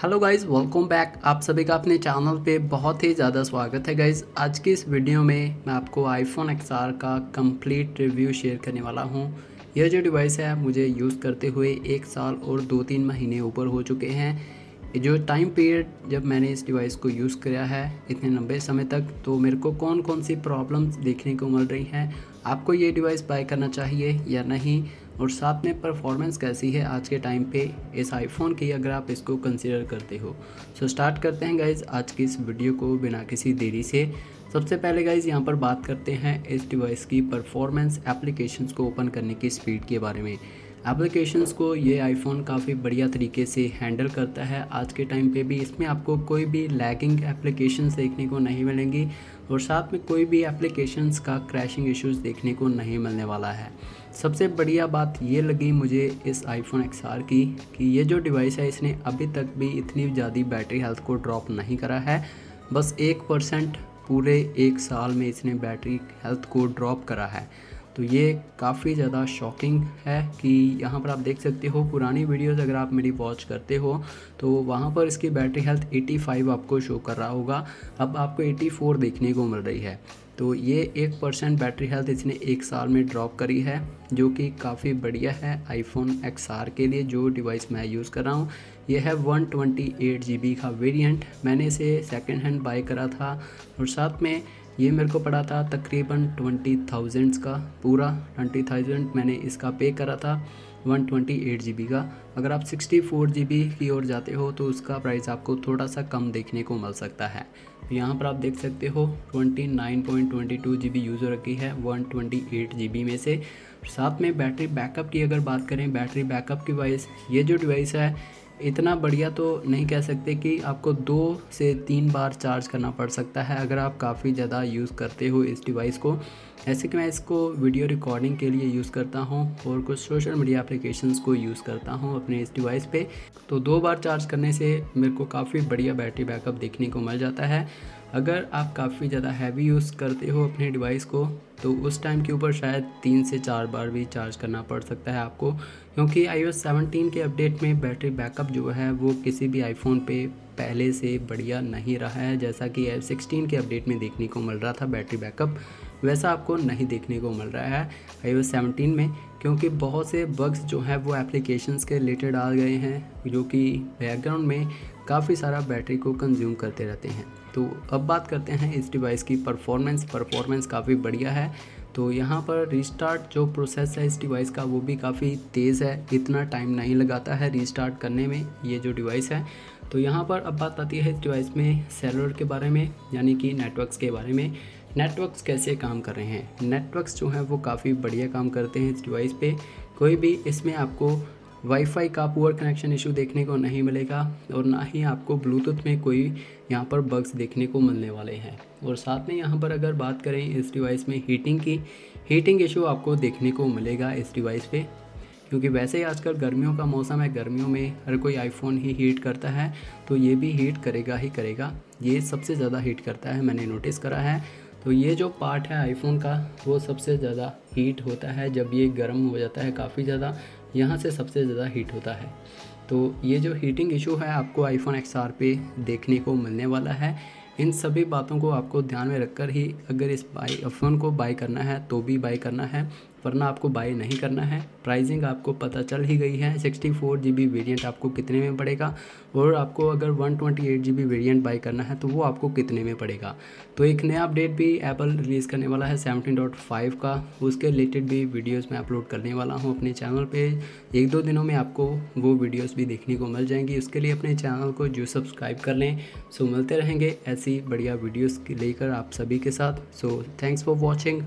Hello guys welcome back आप सभी का अपने चैनल पे बहुत ही ज़्यादा स्वागत है गाइस आज की इस वीडियो में मैं आपको आईफोन एक्सआर का कंप्लीट रिव्यू शेयर करने वाला हूँ। यह जो डिवाइस है, मुझे यूज़ करते हुए एक साल और दो तीन महीने ऊपर हो चुके हैं। जो टाइम पीरियड जब मैंने इस डिवाइस को यूज़ किया है, इतने लंबे समय तक तो मेरे को कौन कौन सी प्रॉब्लम्स देखने को मिल रही हैं आपको ये डिवाइस बाय करना चाहिए या नहीं? और साथ में परफॉर्मेंस कैसी है आज के टाइम पे इस आईफोन की अगर आप इसको कंसिडर करते हो? सो so, स्टार्ट करते हैं गाइज़ आज की इस वीडियो को बिना किसी देरी से। सबसे पहले गाइज़ यहाँ पर बात करते हैं इस डिवाइस की परफॉर्मेंस एप्लीकेशंस को ओपन करने की स्पीड के बारे में। एप्लीकेशंस को ये आईफोन काफ़ी बढ़िया तरीके से हैंडल करता है। आज के टाइम पे भी इसमें आपको कोई भी लैगिंग एप्लीकेशंस देखने को नहीं मिलेंगी और साथ में कोई भी एप्लीकेशंस का क्रैशिंग इश्यूज़ देखने को नहीं मिलने वाला है। सबसे बढ़िया बात ये लगी मुझे इस आईफोन एक्सआर की कि ये जो डिवाइस है, इसने अभी तक भी इतनी ज़्यादा बैटरी हेल्थ को ड्रॉप नहीं करा है। बस एक परसेंट पूरे एक साल में इसने बैटरी हेल्थ को ड्रॉप करा है। तो ये काफ़ी ज़्यादा शॉकिंग है कि यहाँ पर आप देख सकते हो पुरानी वीडियोस अगर आप मेरी वॉच करते हो तो वहाँ पर इसकी बैटरी हेल्थ 85 आपको शो कर रहा होगा। अब आपको 84 देखने को मिल रही है। तो ये एक परसेंट बैटरी हेल्थ इसने एक साल में ड्रॉप करी है, जो कि काफ़ी बढ़िया है आईफोन एक्सआर के लिए, जो डिवाइस मैं यूज़ कर रहा हूँ। ये है one twenty eight G B का वेरियंट मैंने इसे सेकेंड हैंड बाई करा था और साथ में ये मेरे को पड़ा था तकरीबन ट्वेंटी थाउजेंड्स का पूरा, ट्वेंटी थाउज़ेंड मैंने इसका पे करा था, one twenty eight G B का। अगर आप सिक्सटी फोर जी बी की ओर जाते हो तो उसका प्राइस आपको थोड़ा सा कम देखने को मिल सकता है। यहाँ पर आप देख सकते हो twenty nine point twenty two GB use use रखी है वन ट्वेंटी एट जी बी में से। साथ में बैटरी बैकअप की अगर बात करें, बैटरी बैकअप की वाइज, ये जो डिवाइस है इतना बढ़िया तो नहीं कह सकते कि आपको दो से तीन बार चार्ज करना पड़ सकता है अगर आप काफ़ी ज़्यादा यूज़ करते हो इस डिवाइस को। ऐसे कि मैं इसको वीडियो रिकॉर्डिंग के लिए यूज़ करता हूँ और कुछ सोशल मीडिया एप्लीकेशंस को यूज़ करता हूँ अपने इस डिवाइस पे। तो दो बार चार्ज करने से मेरे को काफ़ी बढ़िया बैटरी बैकअप देखने को मिल जाता है। अगर आप काफ़ी ज़्यादा हैवी यूज़ करते हो अपने डिवाइस को तो उस टाइम के ऊपर शायद तीन से चार बार भी चार्ज करना पड़ सकता है आपको। क्योंकि आई ओ के अपडेट में बैटरी बैकअप जो है, वो किसी भी आईफोन पे पहले से बढ़िया नहीं रहा है। जैसा कि एफ़ सिक्सटीन के अपडेट में देखने को मिल रहा था बैटरी बैकअप वैसा आपको नहीं देखने को मिल रहा है आई ओ में, क्योंकि बहुत से बग्स जो हैं वो एप्लीकेशंस के रिलेटेड आ गए हैं, जो कि बैकग्राउंड में काफ़ी सारा बैटरी को कंज्यूम करते रहते हैं। तो अब बात करते हैं इस डिवाइस की परफॉर्मेंस परफॉर्मेंस काफ़ी बढ़िया है। तो यहाँ पर रीस्टार्ट जो प्रोसेस है इस डिवाइस का, वो भी काफ़ी तेज़ है। इतना टाइम नहीं लगाता है रीस्टार्ट करने में ये जो डिवाइस है। तो यहाँ पर अब बात आती है इस डिवाइस में सेलर के बारे में, यानी कि नेटवर्क्स के बारे में। नेटवर्क्स कैसे काम कर रहे हैं? नेटवर्क्स जो हैं वो काफ़ी बढ़िया काम करते हैं इस डिवाइस पे। कोई भी इसमें आपको वाईफाई का पुअर कनेक्शन इशू देखने को नहीं मिलेगा और ना ही आपको ब्लूटूथ में कोई यहाँ पर बग्स देखने को मिलने वाले हैं। और साथ में यहाँ पर अगर बात करें इस डिवाइस में हीटिंग की हीटिंग इशू आपको देखने को मिलेगा इस डिवाइस पे। क्योंकि वैसे ही आजकल गर्मियों का मौसम है, गर्मियों में हर कोई आईफोन ही हीट करता है तो ये भी हीट करेगा ही करेगा। ये सबसे ज़्यादा हीट करता है, मैंने नोटिस करा है। तो ये जो पार्ट है आईफोन का, वो सबसे ज़्यादा हीट होता है। जब ये गर्म हो जाता है, काफ़ी ज़्यादा यहाँ से सबसे ज़्यादा हीट होता है। तो ये जो हीटिंग इशू है, आपको आईफोन एक्स आर पे देखने को मिलने वाला है। इन सभी बातों को आपको ध्यान में रखकर ही अगर इस बाई फ़ोन को बाई करना है तो भी बाई करना है। वरना आपको बाई नहीं करना है। प्राइसिंग आपको पता चल ही गई है। Sixty four G B variant आपको कितने में पड़ेगा? और आपको अगर वन ट्वेंटी एट जी बी वेरियंट बाई करना है तो वो आपको कितने में पड़ेगा? तो एक नया अपडेट भी एप्पल रिलीज़ करने वाला है सेवनटीन डॉट फाइव का। उसके रिलेटेड भी वीडियोज़ मैं अपलोड करने वाला हूँ अपने चैनल पर एक दो दिनों में आपको वो वीडियोज़ भी देखने को मिल जाएँगी। उसके लिए अपने चैनल को जो सब्सक्राइब कर लें सो मिलते रहेंगे ऐसी बढ़िया वीडियोज़ लेकर आप सभी के साथ। So thanks for watching